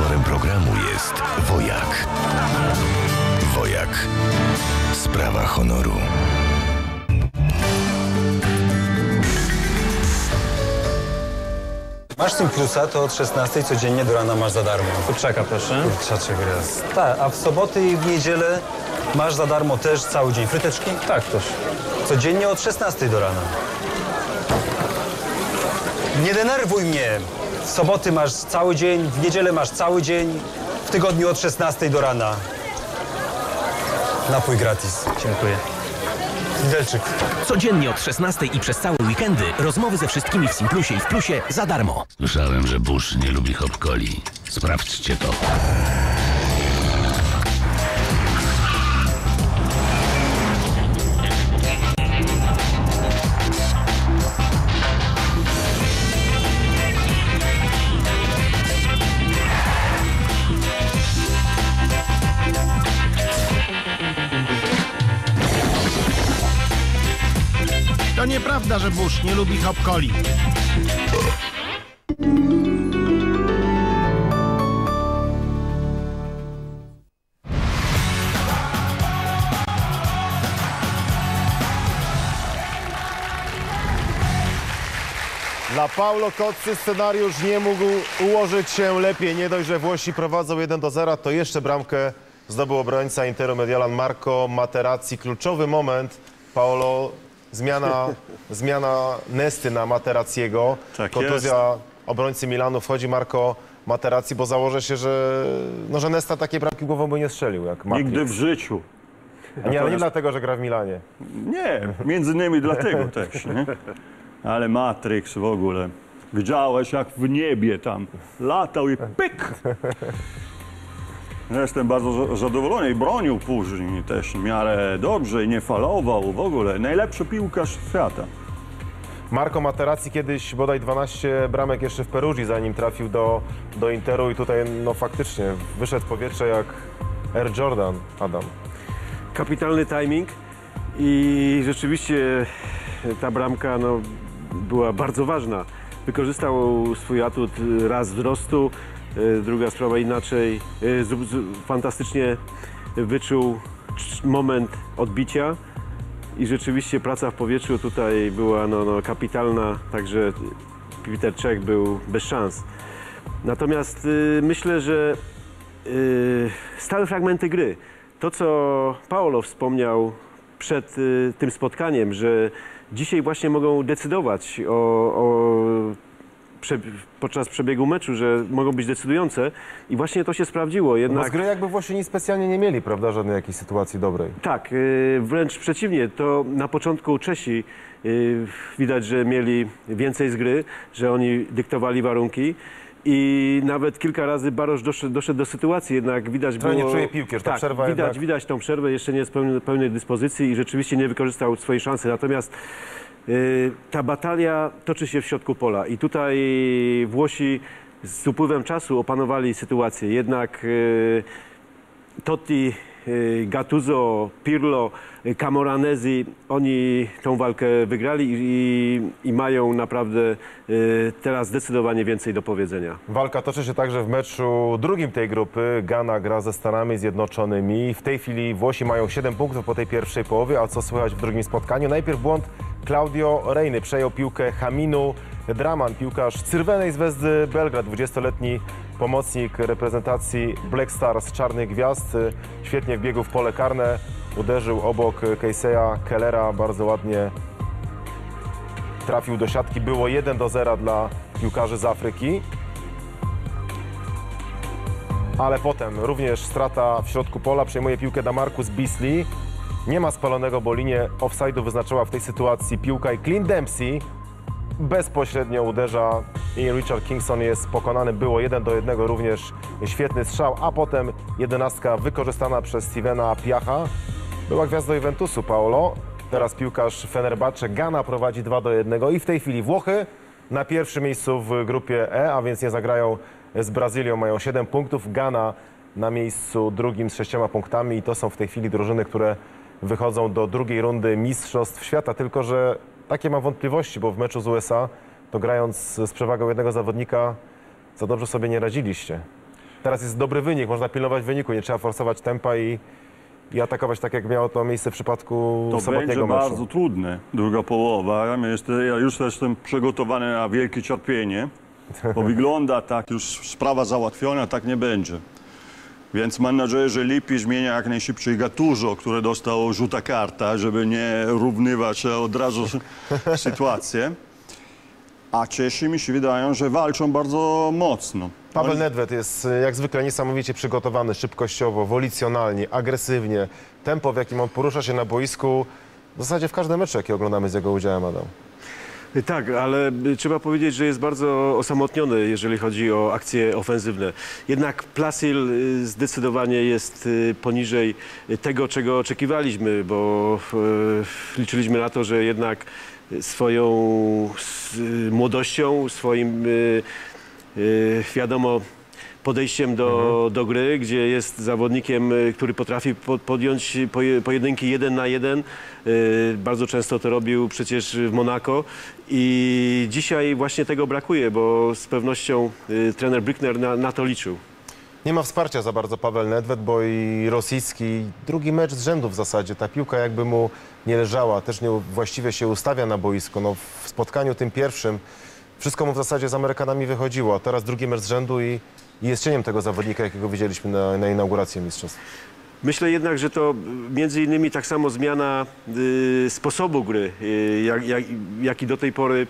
Sponsorem programu jest Wojak. Wojak. Sprawa honoru. Masz tym plusa, to od 16 codziennie do rana masz za darmo. Kurczaka proszę. Kurczaczek raz. Tak, a w soboty i w niedzielę masz za darmo też cały dzień fryteczki? Tak proszę. Codziennie od 16 do rana. Nie denerwuj mnie. W soboty masz cały dzień, w niedzielę masz cały dzień, w tygodniu od 16 do rana. Napój gratis. Dziękuję. Widelczyk. Codziennie od 16 i przez całe weekendy rozmowy ze wszystkimi w Simplusie i w Plusie za darmo. Słyszałem, że Bush nie lubi hopkoli. Sprawdźcie to. To nieprawda, że Bush nie lubi hopkoli. Dla Paulo Kotcy scenariusz nie mógł ułożyć się lepiej. Nie dość, że Włosi prowadzą 1 do 0, to jeszcze bramkę zdobył obrońca Interu Medialan Marco Materazzi. Kluczowy moment, Paolo, zmiana, zmiana Nesty na Materazziego. Tak Kontuzja obrońcy Milanu, wchodzi Marco Materazzi, bo założę się, że, no, że Nesta takiej bramki głową by nie strzelił jak. Nigdy w życiu. Nie, ale nie dlatego, że gra w Milanie. Nie, między innymi dlatego też, nie? Ale Matrix w ogóle. Widziałeś jak w niebie tam latał i pyk! Jestem bardzo za- zadowolony i bronił później też w miarę dobrze i nie falował w ogóle. Najlepszy piłkarz świata. Marco Materazzi kiedyś bodaj 12 bramek jeszcze w Perugii, zanim trafił do, do Interu i tutaj no faktycznie wyszedł w powietrze jak Air Jordan, Adam. kapitalny timing i rzeczywiście ta bramka no, była bardzo ważna. Wykorzystał swój atut raz wzrostu, druga sprawa inaczej. z- Fantastycznie wyczuł cz- moment odbicia i rzeczywiście praca w powietrzu tutaj była no, no, kapitalna, także Peter Czech był bez szans. Natomiast y, myślę, że y, stałe fragmenty gry. To, co Paolo wspomniał przed y, tym spotkaniem, że dzisiaj właśnie mogą decydować o, o podczas przebiegu meczu, że mogą być decydujące i właśnie to się sprawdziło. No Jednak z gry jakby Włosi nic specjalnie nie mieli, prawda, żadnej jakiejś sytuacji dobrej. tak, y, wręcz przeciwnie, to na początku Czesi y, widać, że mieli więcej z gry, że oni dyktowali warunki. I nawet kilka razy Barosz doszedł, doszedł do sytuacji, jednak widać nie było... czuje piłki, że ta tak, przerwa widać, jednak- widać tą przerwę, jeszcze nie jest w pełnej, dyspozycji i rzeczywiście nie wykorzystał swojej szansy. Natomiast ta batalia toczy się w środku pola i tutaj Włosi z upływem czasu opanowali sytuację. Jednak y, Totti, y, Gattuso, Pirlo, y, Camoranesi, oni tą walkę wygrali i, i mają naprawdę y, teraz zdecydowanie więcej do powiedzenia. Walka toczy się także w meczu drugim tej grupy. Ghana gra ze Stanami Zjednoczonymi. W tej chwili Włosi mają 7 punktów po tej pierwszej połowie, a co słychać w drugim spotkaniu? Najpierw błąd Claudio Reyny. Przejął piłkę Haminu Draman, piłkarz Cyrwenej z Wezdy Belgrad, 20-letni pomocnik reprezentacji Black Stars Czarnych Gwiazd. Świetnie wbiegł w pole karne, uderzył obok Kejseja Kellera, bardzo ładnie trafił do siatki. Było 1 do 0 dla piłkarzy z Afryki. Ale potem również strata w środku pola. Przejmuje piłkę Damarcus Beasley. Nie ma spalonego, bo linię offside'u wyznaczyła w tej sytuacji piłka i Clint Dempsey bezpośrednio uderza i Richard Kingson jest pokonany. Było 1 do 1 również świetny strzał, a potem jedenastka wykorzystana przez Stevena Piacha. Była gwiazdą Juventusu Paolo. Teraz piłkarz Fenerbahce Ghana prowadzi 2 do 1 i w tej chwili Włochy na pierwszym miejscu w grupie E, a więc nie zagrają z Brazylią, mają 7 punktów. Ghana na miejscu drugim z 6 punktami i to są w tej chwili drużyny, które wychodzą do drugiej rundy Mistrzostw Świata, tylko że takie mam wątpliwości, bo w meczu z USA to grając z przewagą jednego zawodnika za dobrze sobie nie radziliście. Teraz jest dobry wynik, można pilnować wyniku, nie trzeba forsować tempa i, i atakować tak, jak miało to miejsce w przypadku To sobotniego będzie meczu. bardzo trudne, druga połowa. Ja, jestem, ja już jestem przygotowany na wielkie cierpienie, bo wygląda tak, już sprawa załatwiona, tak nie będzie. Więc mam nadzieję, że Lippi zmienia jak najszybciej Gattuso, który dostał żółta karta, żeby nie równywać od razu sytuację. A Czesi mi się wydają, że walczą bardzo mocno. Paweł Nedved jest y, jak zwykle niesamowicie przygotowany, szybkościowo, wolicjonalnie, agresywnie. Tempo, w jakim on porusza się na boisku, w zasadzie w każdym meczu, jaki oglądamy z jego udziałem, Adam. Tak, ale y, trzeba powiedzieć, że jest bardzo osamotniony, jeżeli chodzi o akcje ofensywne. Jednak Plasil y, zdecydowanie jest y, poniżej tego, czego oczekiwaliśmy, bo y, liczyliśmy na to, że jednak swoją y, młodością, swoim y, y, wiadomo podejściem do, do gry, gdzie jest zawodnikiem, y, który potrafi po, podjąć poje, pojedynki jeden na jeden. Y, Bardzo często to robił przecież w Monako i dzisiaj właśnie tego brakuje, bo z pewnością y, trener Brickner na, na to liczył. Nie ma wsparcia za bardzo Paweł Nedved, bo i Rosicki, drugi mecz z rzędu w zasadzie, ta piłka jakby mu nie leżała, też nie właściwie się ustawia na boisko. No, w spotkaniu tym pierwszym wszystko mu w zasadzie z Amerykanami wychodziło, a teraz drugi mecz z rzędu i, i jest cieniem tego zawodnika, jakiego widzieliśmy na, na inauguracji mistrzostw. Myślę jednak, że to y, między innymi tak samo zmiana y, sposobu gry, y, jak, jak, jaki do tej pory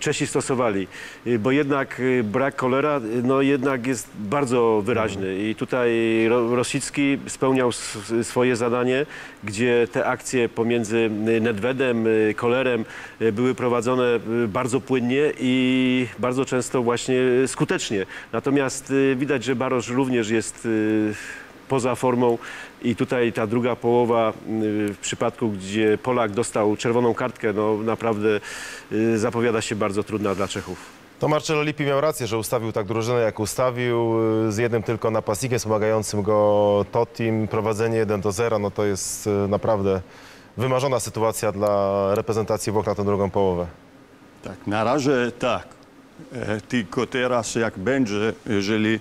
Czesi stosowali. Y, bo jednak y, brak kolera y, no, jednak jest bardzo wyraźny i tutaj Ro, Rosicki spełniał swoje zadanie, gdzie te akcje pomiędzy Nedvedem, y, kolerem były prowadzone bardzo płynnie i bardzo często właśnie skutecznie. Natomiast widać, że Barosz również jest poza formą i tutaj ta druga połowa y, w przypadku, gdzie Polak dostał czerwoną kartkę, no naprawdę y, zapowiada się bardzo trudna dla Czechów. To Marcelo Lippi miał rację, że ustawił tak drużynę, jak ustawił, y, z jednym tylko napastnikiem wspomagającym go Totim. Prowadzenie 1 do 0, no to jest naprawdę wymarzona sytuacja dla reprezentacji Włoch na tę drugą połowę. Tak, na razie tak. E, tylko teraz jak będzie, jeżeli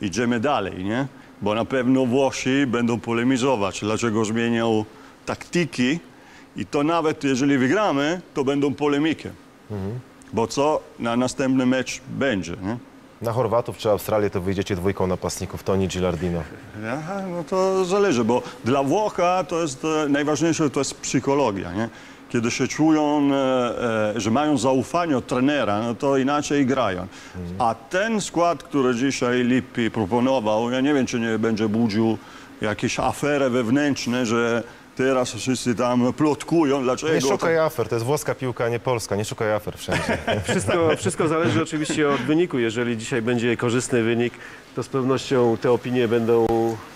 idziemy dalej, nie? Bo na pewno Włosi będą polemizować, dlaczego zmieniał taktyki i to nawet jeżeli wygramy, to będą polemiki. Bo co na następny mecz będzie, nie? Na Chorwatów czy Australię to wyjdziecie dwójką napastników, Toni Gilardino. Aha, no to zależy, bo dla Włocha to jest e, najważniejsze, to jest psychologia, nie? Kiedy się czują, e, e, że mają zaufanie od trenera, no to inaczej grają. A ten skład, który dzisiaj Lippi proponował, ja nie wiem, czy nie będzie budził jakieś afery wewnętrzne, że teraz wszyscy tam plotkują, dlaczego... Nie szukaj afer, to jest włoska piłka, a nie polska, nie szukaj afer wszędzie. Wszystko, wszystko zależy oczywiście od wyniku. Jeżeli dzisiaj będzie korzystny wynik, to z pewnością te opinie będą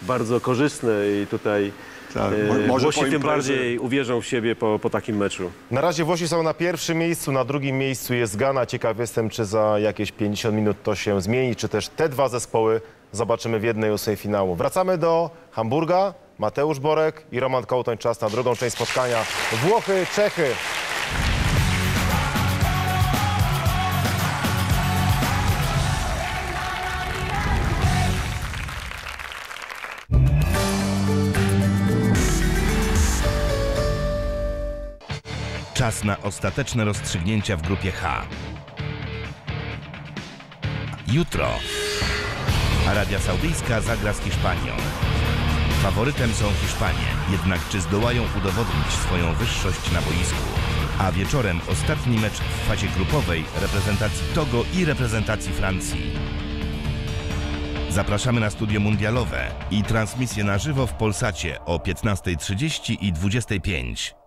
bardzo korzystne i tutaj Tak, e, mo- może Włosi tym bardziej uwierzą w siebie po, po takim meczu. Na razie Włosi są na pierwszym miejscu, na drugim miejscu jest Ghana. Ciekaw jestem, czy za jakieś 50 minut to się zmieni, czy też te dwa zespoły zobaczymy w jednej ósmej finału. Wracamy do Hamburga. Mateusz Borek i Roman Kołtoń. Czas na drugą część spotkania. Włochy, Czechy. Czas na ostateczne rozstrzygnięcia w grupie H. Jutro Arabia Saudyjska zagra z Hiszpanią. Faworytem są Hiszpanie, jednak czy zdołają udowodnić swoją wyższość na boisku? A wieczorem ostatni mecz w fazie grupowej reprezentacji Togo i reprezentacji Francji. Zapraszamy na studio mundialowe i transmisję na żywo w Polsacie o 15.30 i 25.00.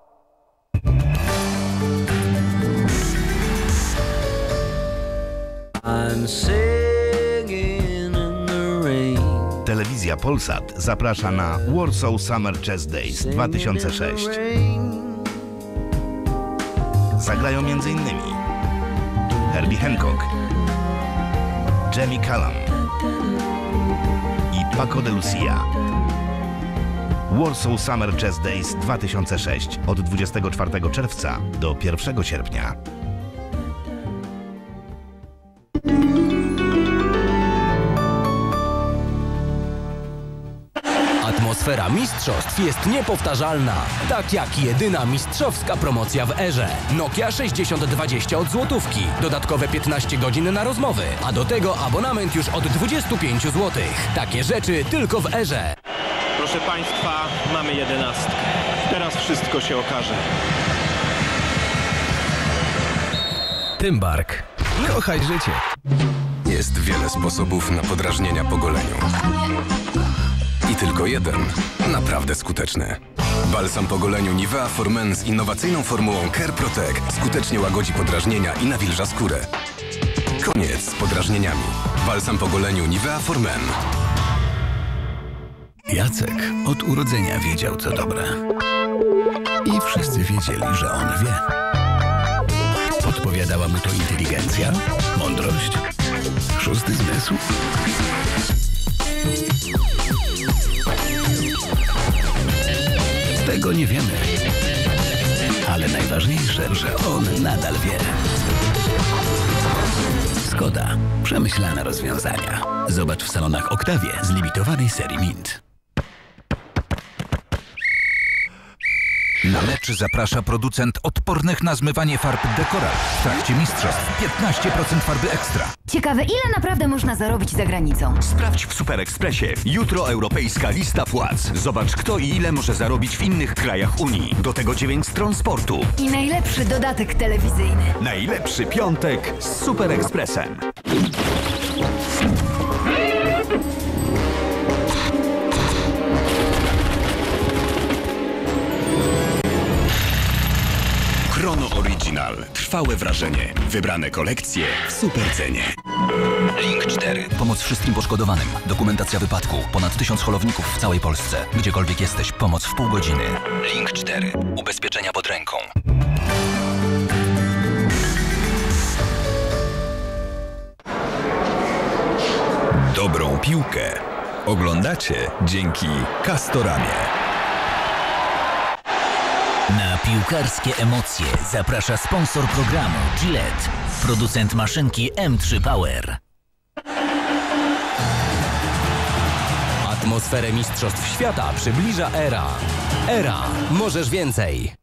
I'm. Telewizja Polsat zaprasza na Warsaw Summer Chess Days 2006. Zagrają m.in. Herbie Hancock, Jamie Callum i Paco de Lucia. Warsaw Summer Chess Days 2006 od 24 czerwca do 1 sierpnia. Atmosfera mistrzostw jest niepowtarzalna. Tak jak jedyna mistrzowska promocja w erze. Nokia 6020 od złotówki. Dodatkowe 15 godzin na rozmowy. A do tego abonament już od 25 zł. Takie rzeczy tylko w erze. Proszę Państwa, mamy jedenastkę. Teraz wszystko się okaże. Tymbark. Kochaj życie. Jest wiele sposobów na podrażnienia po goleniu. I tylko jeden naprawdę skuteczny. Balsam po goleniu Nivea for Men z innowacyjną formułą Care Protect skutecznie łagodzi podrażnienia i nawilża skórę. Koniec z podrażnieniami. Balsam po goleniu Nivea for Men. Jacek od urodzenia wiedział co dobre. I wszyscy wiedzieli, że on wie. Podpowiadała mu to inteligencja, mądrość, szósty zmysł. Tego nie wiemy. Ale najważniejsze, że on nadal wie. Skoda. Przemyślane rozwiązania. Zobacz w salonach Oktawie z limitowanej serii Mint. Na mecz zaprasza producent odpornych na zmywanie farb Dekoral. W trakcie mistrzostw 15% farby ekstra. Ciekawe, ile naprawdę można zarobić za granicą? Sprawdź w SuperEkspresie. Jutro europejska lista płac. Zobacz, kto i ile może zarobić w innych krajach Unii. Do tego 9 stron sportu. I najlepszy dodatek telewizyjny. Najlepszy piątek z SuperEkspresem. Chrono Original. Trwałe wrażenie. Wybrane kolekcje w super cenie. Link 4. Pomoc wszystkim poszkodowanym. Dokumentacja wypadku. Ponad tysiąc holowników w całej Polsce. Gdziekolwiek jesteś, pomoc w pół godziny. Link 4. Ubezpieczenia pod ręką. Dobrą piłkę oglądacie dzięki Castoramie. Na piłkarskie emocje zaprasza sponsor programu Gillette, producent maszynki M3 Power. Atmosferę Mistrzostw Świata przybliża Era. Era. Możesz więcej.